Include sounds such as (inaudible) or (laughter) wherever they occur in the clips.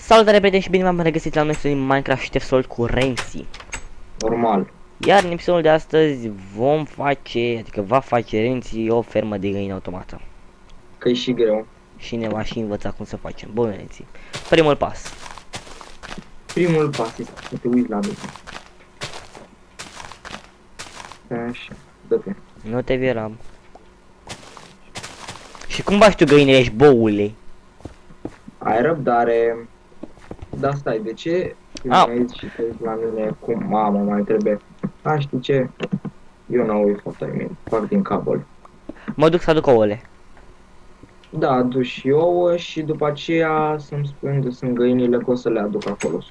Salutare prieteni și bine v-am regăsit la noi în Minecraft Chef Salt cu Renzi. Normal. Iar în episodul de astăzi vom face, adică va face Renzi o fermă de găini automată. Că e și greu. Și ne va și învăța cum să facem. Bun, Renzi. Primul pas. Primul pas este să te uiți la mine. Așa, dă-te. Nu te viram. Și cum bași tu găinile ești boule? Ai răbdare. Da, stai, de ce Au. Au. aici și te uiți la mine cum mamă mai trebuie? A, știi ce? Eu n-au uit foto ai mei, fac din cabol. Mă duc să aduc ouăle. Da, aduc și ouă și după aceea să-mi spui unde sunt găinile că o să le aduc acolo sus.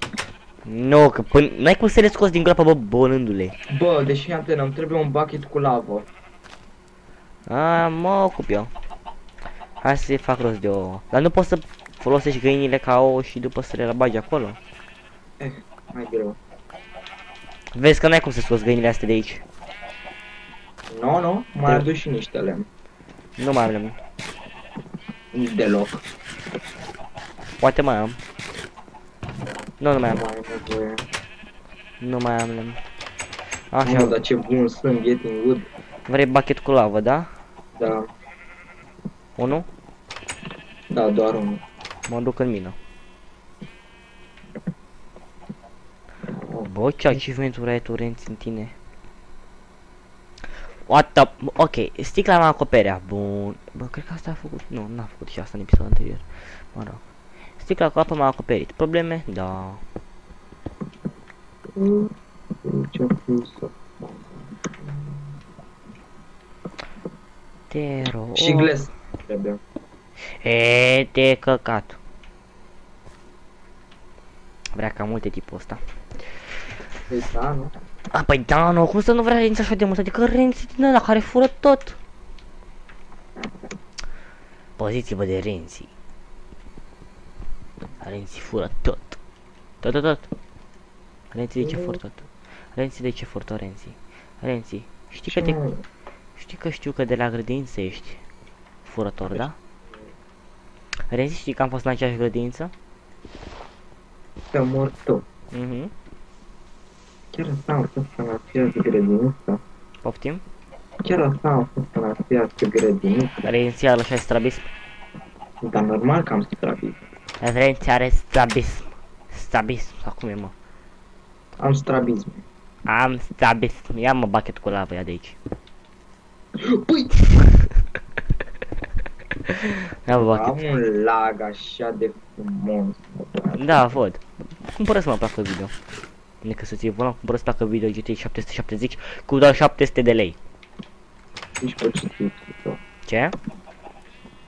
Nu, că până... N-ai cum să le scoți din groapă, bă, bolându-le. Bă, deși antena, îmi trebuie un bucket cu lavă. A, mă ocup eu. Hai să fac rost de ouă. Dar nu poți să folosești găinile ca ouă și după să le bagi acolo. Eh, mai greu. Vezi că n-ai cum să scoți găinile astea de aici. Nu, no, nu, mai Da. aduc și niște lemn. Nu mai am lemn. Deloc. Poate mai am. Nu, nu mai Nu am. mai am nevoie. Nu mai am lemn. Mamă, Așa, dar ce bun sunt getting wood. vrei bucket cu lavă, da? Da, Unu? da, doar unul. Mă duc în mină. Bă, ce achievement-uri ai tu, Renț, în tine? What the... Ok, sticla mea acoperea. Bun. Bă, cred că asta a făcut... Nu, n-a făcut și asta în episodul anterior. Mă rog. Sticla cu apă m-a acoperit. Probleme? Da. Ce-a fost să Te rog. Și gles trebuie. E, te căcat. Vrea ca multe tipul ăsta. Păi da, nu? A, păi da, nu, cum să nu vrea Renzi așa de mult? Adică Renzi din ăla care fură tot. Poziți-vă de Renzi. Renzi fură tot. Tot, tot, tot. Renzi de ce fură tot? Renzi de ce fură tot, Renzi? Renzi, știi că, te, Ce? știi că știu că de la grădință ești furător, da? Renzi, știi că am fost în aceeași grădință? Te mor tu. Mhm. Chiar asta am fost în aceeași grădiniță. Poftim? Chiar asta am fost în aceeași grădiniță. Renzi are așa strabism. Dar normal că am strabit. Renzi are strabism. Strabism, sau cum e mă? Am strabism. Am strabism. Ia mă bucket cu lavă, ia de aici. Păi! Ia mă Am bucket. un lag așa de frumos. Da, văd. Cumpără să mă placă video. Nică să ți bună, cumpără să placă video GT 770 cu doar 700 de lei. Piși pe GTX tu. Ce?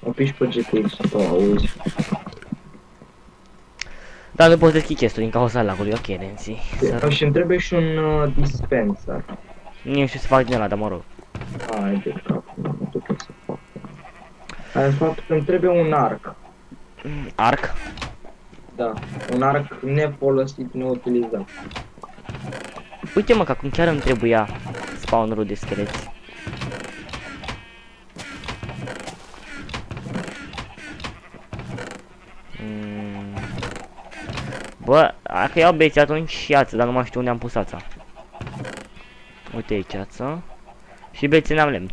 O piși pe GTX tu, auzi. Da, nu poți deschide chestul din cauza lagului, ok, Nancy. Să... Și îmi trebuie și un uh, dispenser. Nu știu să fac din ăla, dar mă rog. Hai de cap, nu mă duc eu să fac. Hai, de fapt, îmi trebuie un arc. Arc. Da, un arc nefolosit, neutilizat. Uite mă, că acum chiar îmi trebuia spawnerul de scheleți. Mm. Bă, dacă iau beți atunci iață, dar nu mai știu unde am pus ața. Uite aici ață. Și bețe n-am lemn.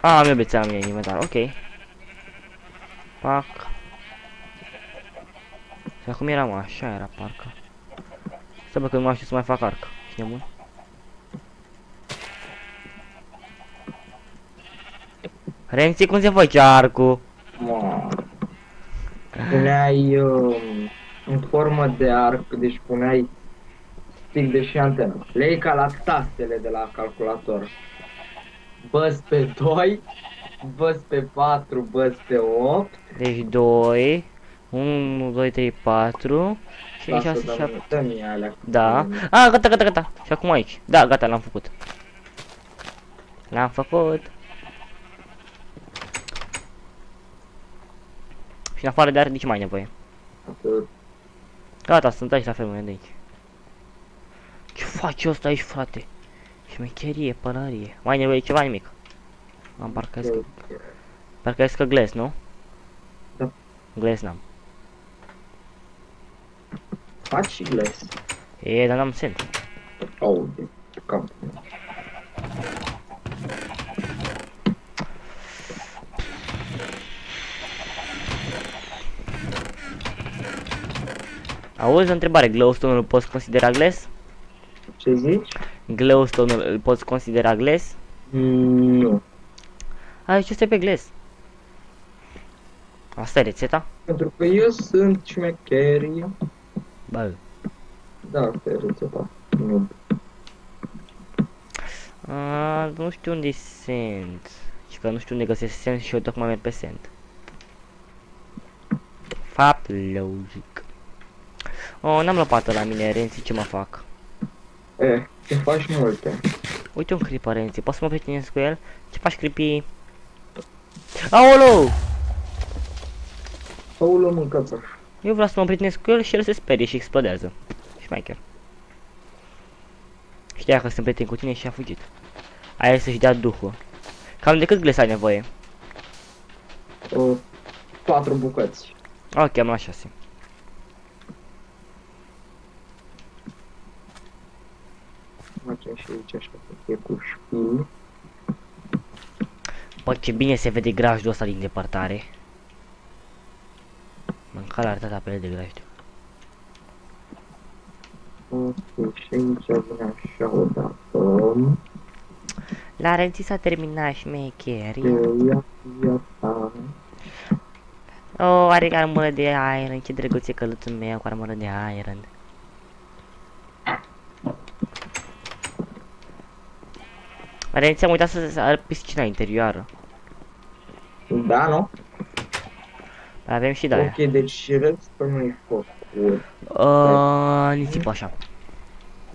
A, am eu bețe la mine în inventar, ok. Pac. Și acum eram așa, era parcă. Stai bă că nu mai știu să mai fac arc. Ești nebun? Renzi, cum se face arcul? Mă. Puneai um, în formă de arc, deci puneai stick de și antenă. Le iei ca la tastele de la calculator. Băs pe 2, băs pe 4, băs pe 8. Deci 2, 1, 2, 3, 4, 5, 6, 7. Dă-mi alea. Da. A, gata, gata, gata. Și acum aici. Da, gata, l-am făcut. L-am făcut. Și în afară de arc, de ce mai ai nevoie? Atât. Gata, sunt aici la fermă de aici. Ce faci ăsta aici, frate? Șmecherie, pălărie. Mai ai nevoie de ceva, nimic. Am parcă că, parcă că gles, nu? Da. Gles n-am. Faci și gles. E, dar n-am sent. Oh, de cap. Auzi o întrebare, glowstone îl poți considera gles? Ce zici? Glowstone îl poți considera gles? Mm, nu. Aici este pe gles. Asta e rețeta? Pentru că eu sunt șmecherii. Bă. Da, asta e rețeta. Nu. A, nu știu unde sunt. Și că nu știu unde găsesc sens și eu tocmai merg pe sent. Fapt logic. Oh, n-am lopată la mine, Renzi, ce mă fac? E, te faci multe. Uite un creeper, Renzi, poți să mă prietenesc cu el? Ce faci, creepy? Aolo! Aulă mâncață. Eu vreau să mă prietenesc cu el și el se sperie și explodează. Și mai chiar. Știa că sunt prieten cu tine și a fugit. Aia să-și dea duhul. Cam de cât gles ai nevoie? O, patru bucăți. Ok, am la 6. Facem și aici așa să fie cu șpii. Bă, ce bine se vede grajdul ăsta din depărtare. Mâncarea arătat apele de grajd. Ok, și aici vine așa o dată. La Renzi s-a terminat șmecherii. Ia, ia ta. Oh, are armură de iron, ce drăguț e căluțul meu cu armură de iron. Renzi, am uitat să să arăt piscina interioară. Da, nu? Avem și de aia. Ok, deci redstone nu-i făcut. Uh, nisip așa.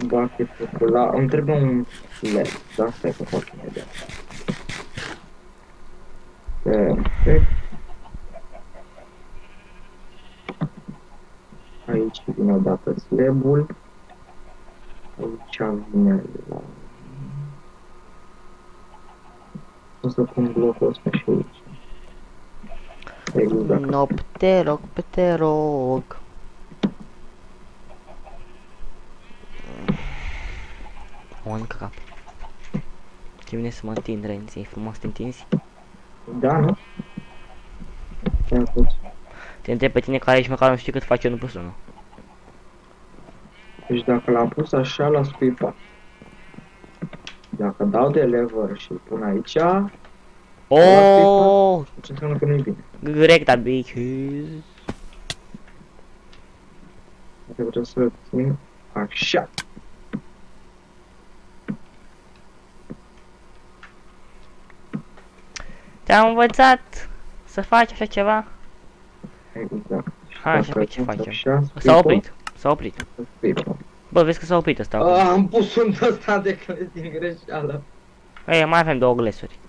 Bucket făcut la... Îmi trebuie un flat, da? Stai că fac imediat. Perfect. Aici vine odată slabul. Aici vine la... O să pun blocul ăsta și aici. Exact. No, te rog, te rog. O, încă cap. Ce vine să mă întind, Renzi, e frumos te întinzi? Da, nu? Ce-am pus? Te întreb pe tine care ești măcar nu știi cât face unul plus unul. Deci dacă l-am pus așa, l-a scuipat. Dacă dau de lever și îl pun aici, Oh, ce înseamnă că nu-i bine. grec, da, bitches. Trebuie să țin așa. Te-am învățat să faci așa ceva? Exact. Și Hai, așa, dacă păi ce țin facem? Așa, S-a scuipă, oprit, s-a oprit. Scuipă. Bă, vezi că s-a oprit ăsta. A, am pus un ăsta de clăs din greșeală. Ei, mai avem două glesuri.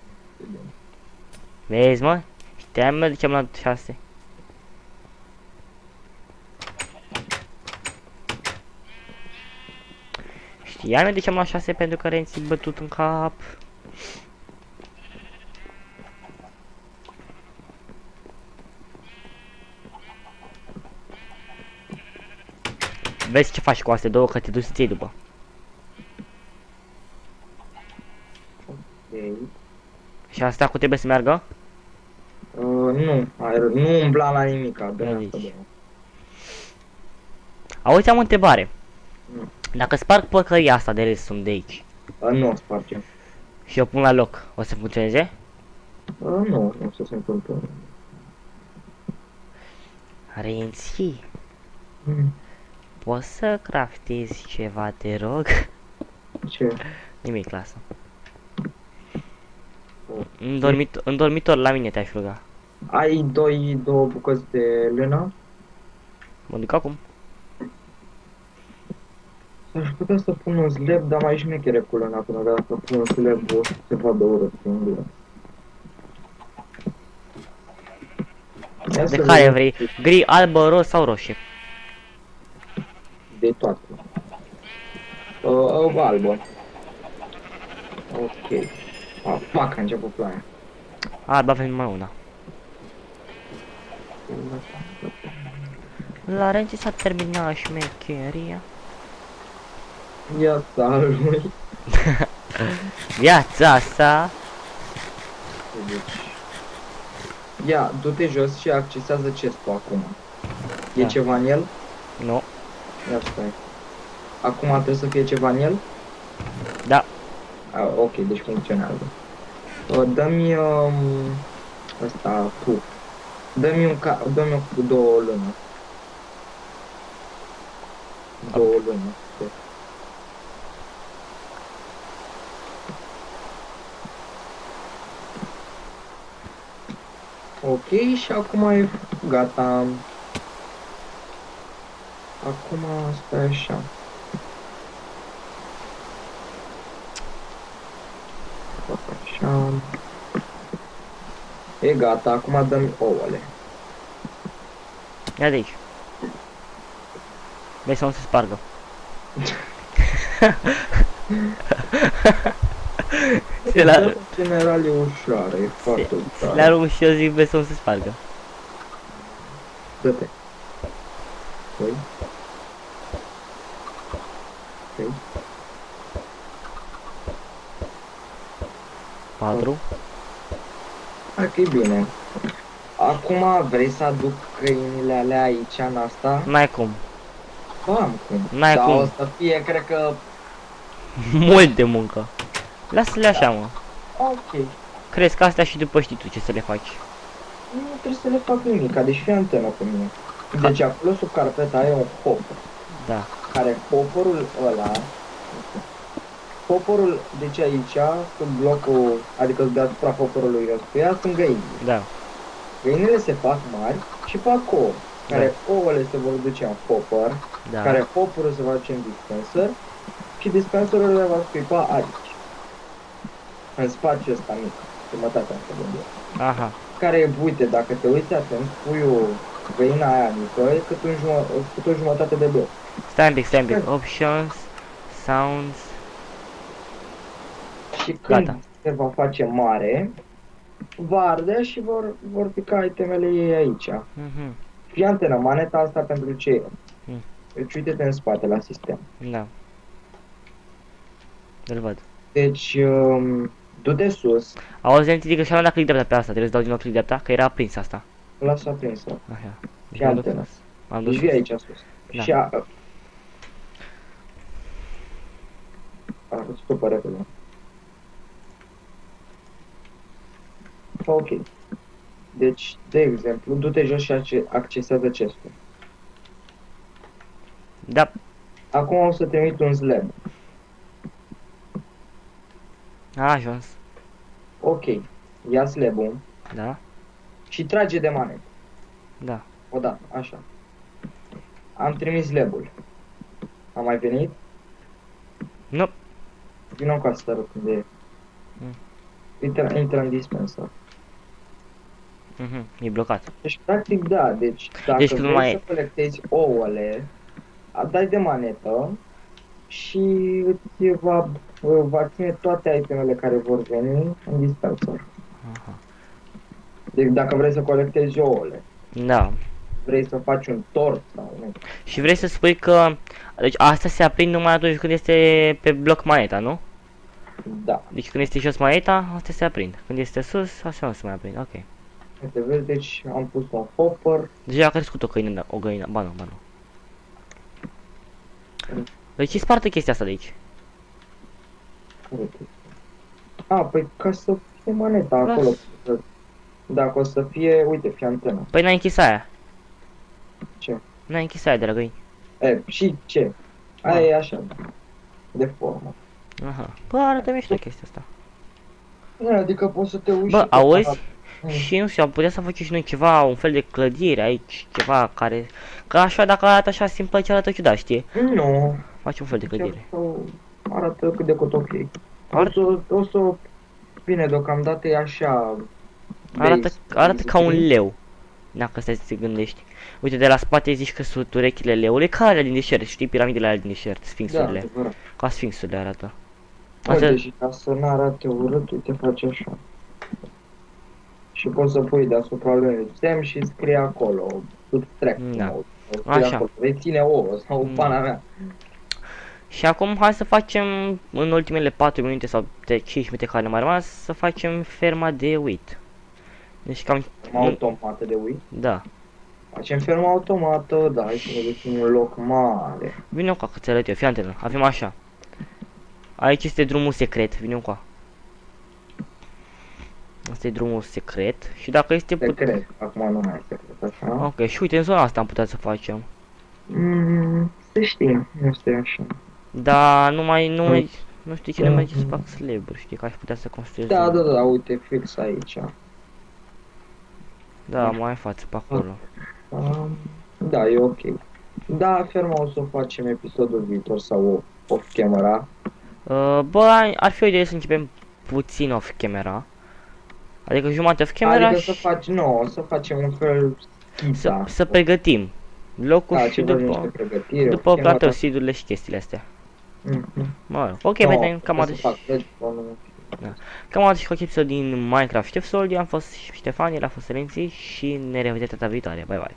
Vezi, mă? Știam mă, ducem la 6. Știam eu de ce am la 6 pentru că Renzi bătut în cap. Vezi ce faci cu astea două, că te duci să ții după. Ok. Și asta cu trebuie să meargă? Uh, nu, aer, nu umbla la nimic, dă Nu asta zici. de Auzi, am o întrebare. Nu. Dacă sparg păcăria asta de rest, sunt de aici, uh, Nu o spargem. și o pun la loc, o să funcționeze? Uh, nu, nu o să se întâmple. Renzi, Mm, poți să craftezi ceva, te rog? Ce? Nimic, lasă. Oh. În, dormit în dormitor la mine te-aș ruga. Ai doi, două bucăți de lână? Mă duc acum. Aș putea să pun un slab, dar mai șmechere cu lâna, până că dacă pun un slab o să se vadă urât în gură. Ia De să care vedem vrei? Gri, albă, roz sau roșie? De toate. Uh, uh, albă. Ok. Ah, fac, a început ploaia. Albă avem numai una. La Renzi s-a terminat șmecheria. Viața lui. (laughs) Viața asta. Deci... Ia, du-te jos și accesează chestul acum. E Da. ceva în el? Nu. Ia stai. Acum trebuie să fie ceva în el? Da. A, ok, deci funcționează. Uh, Dă-mi um, ăsta, tu. Dă-mi un ca, dă-mi o cu două luni. Două luni. da. Ok, și acum e gata. Acum stai așa. Așa. E gata, acum dăm ouăle. Ia de aici. Vezi să nu se spargă. (laughs) se la... General e ușoară, e foarte ușoară. La arunc și eu zic, vezi să nu se spargă. Dă-te. Păi? 4. Parcă bine. Acum vrei să aduc câinile alea aici, în asta? N-ai cum. Ba, am cum. N-ai cum. o să fie, cred că... (laughs) Mult de muncă. Lasă-le așa, da. mă. Ok. Crezi că astea și după știi tu ce să le faci. Nu trebuie să le fac nimic, deci fie antenă cu mine. Deci acolo sub carpeta e un hop. Da care hopperul ăla, hopperul, deci aici, sub blocul, adică deasupra hopperului ăstuia, sunt găini. Da. Găinile se fac mari și fac ouă, care ouăle se vor duce în hopper, Da. care hopperul se va duce în dispenser și dispenserul le va scuipa aici. În spațiul ăsta mic, jumătatea asta de bloc. Aha. Care e, uite, dacă te uiți atent, puiul găina aia mică e cât, un jumă, cât o jumătate de bloc. Stai un pic, stai un pic. Options, sounds. Și când Gata. se va face mare, va arde și vor, vor pica itemele ei aici. Mhm. Fii antenă, maneta asta pentru ce e? Mm. Deci uite-te în spate la sistem. Da. Îl văd. Deci, um, du-te sus, Auzi, Zenti, zic că și-am dat click dreapta pe asta. Trebuie să dau din nou click dreapta, că era aprins asta. lasă aprinsă. Așa. Deci Și m-am dus antenă. sus. M-am Deci dus vii sus. aici sus. Da. Și a... Arăți tu pe repede. Ok. Deci, de exemplu, du-te jos și acce- accesează chestul. Da. Acum o să trimit un slab. A ajuns. Ok. Ia slab-ul Da. și trage de manetă. Da. Odată, așa. Am trimis slab-ul. Am mai venit? Nu. Vino cu asta arăt unde e. Mm. Intră, intră în dispenser. Mhm. E blocat. Deci, practic, da, deci dacă Deci deci, când vrei mai- să colectezi ouăle, a- dai de manetă și îți va, va ține toate itemele care vor veni în dispenser. Aha. Deci dacă vrei să colectezi ouăle, Da. Vrei să faci un tort sau nu, Și vrei să spui că... Deci asta se aprind numai atunci când este pe bloc maneta, nu? da. Deci când este jos maneta, astea se aprind. Când este sus, astea nu se mai aprind. Ok. Uite, vezi, deci am pus un hopper, Deja a crescut o găină, o găină. Ba nu, ba nu. Deci e spartă chestia asta de aici. uite. A, păi ca să fie maneta acolo. Las. Dacă o să fie, uite, fie antena. Păi n-ai închis aia. Ce? N-ai închis aia de la găini. E, și ce? Aia Ah. e așa, de formă. Aha. Bă, arată mișto chestia asta. Nu, adică poți să te uiți Bă, și pe auzi? aparat. Mm. Și nu știu, am putea să facem și noi ceva, un fel de clădire aici, ceva care... Că așa, dacă arată așa simplă, ce arată ciudat, știi? Nu, Facem un fel de clădire. chiar să arată cât de cotopie. O Ar- să, o să, bine, deocamdată e așa... Arată, base, arată ca un zic. leu. Dacă stai să te gândești. Uite, de la spate zici că sunt urechile leului, ca alea din deșert, știi? Piramidele alea din deșert, Da, sfinxurile. adevărat. Ca sfinxurile arată. Uite, Asta, și ca să nu arate urât, uite, face așa. și poți să pui deasupra lui semn și scrie acolo subtract Da. mode. Sau scrie Așa. acolo, reține ouă sau Mm. pana mea. Și acum hai să facem în ultimele 4 minute sau de 5 minute care ne mai rămas să facem ferma de wheat. Deci cam Ferma automată de ui. da. Facem ferma automată, da, hai să ne găsim un loc mare. Vine cu că ți arăt eu, fii antenă. Avem așa. Aici este drumul secret, vine cu Asta e drumul secret și dacă este put... Secret, acum nu mai e secret, așa. Ok, și uite, în zona asta am putea să facem. Mm, să știm, nu este așa. Dar nu mai, nu mai, nu știu cine Mm. merge să fac slab știi, că aș putea să construiesc. Da, zona. da, da, uite, fix aici. Da, mai în față, pe acolo. Um, da, e ok. Da, ferma o să o facem episodul viitor sau off camera. Uh, bă, ar fi o idee să începem puțin off camera. Adică jumate off camera adică și să faci, nu, o să facem un fel să, schița. să pregătim locul Da, și ce vorbim după, de pregătire. după off camera. plată seed și chestiile astea. Mhm. Mă rog, ok, Nu, prieteni, cam o să atât. Fac redstone-ul. Cam atât și cu episod din Minecraft Chef Soldier. Am fost Ștefan, el a fost Serenții și ne revedem data viitoare. Bye bye.